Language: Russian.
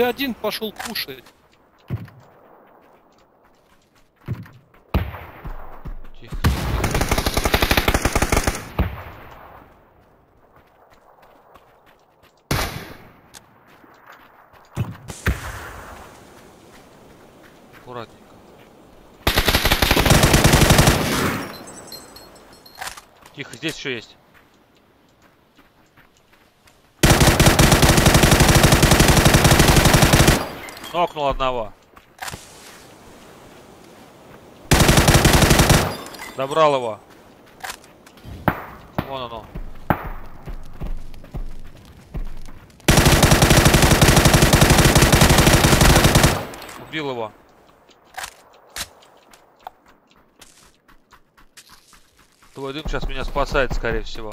Ты один пошел кушать. Тихо. Аккуратненько. Тихо, здесь еще есть. Нокнул одного. Добрал его. Вон оно. Убил его. Твой дым сейчас меня спасает, скорее всего.